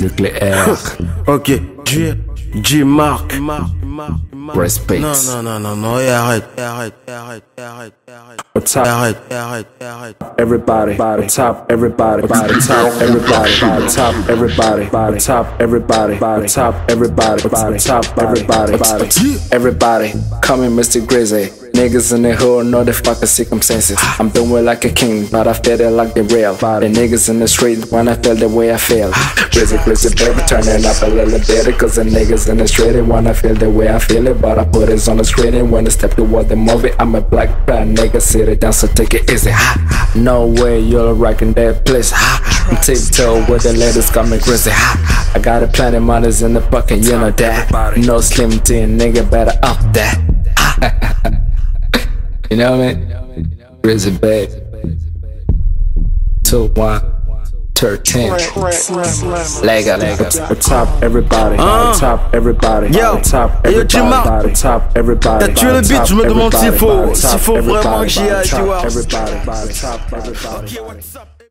Nucléaire. Ok, J, J Mark. Respect. Non, non, non, non, non, et arrête, arrête, arrête, arrête, arrête. What's up? Arrête, arrête, arrête. Everybody, body, top, everybody, body, top, everybody, body, top, everybody, body, top, everybody, body, top, everybody, body, top, everybody, body, everybody. Call me Mr. Greezy. Niggas in the hood know the fucking circumstances. I'm doing like a king, but I feel it like the real. The niggas in the street I feel the way I feel. Greezy, Greezy, baby, turning up a little bit. Cause the niggas in the street wanna feel the way I feel it. But I put it on the screen and when I step toward the movie, I'm a black bad nigga. Sit it down, so take it easy. No way you're rocking that place. I'm tiptoe with the ladies me. Ha. I got a plenty monies in the bucket, you know that. No slim teen, nigga, better up that. You know what I mean? Greezy bag. Two, one, thirteen. Leg up, leg up. Top everybody, Hein? top everybody, Yo. top yo, Jim-Mark. everybody, top everybody. T'as tué le beat, top je me demande s'il everybody, faut- top s'il faut vraiment everybody, que j'y aille, tu top vois. Everybody, body, everybody. Ok, what's up?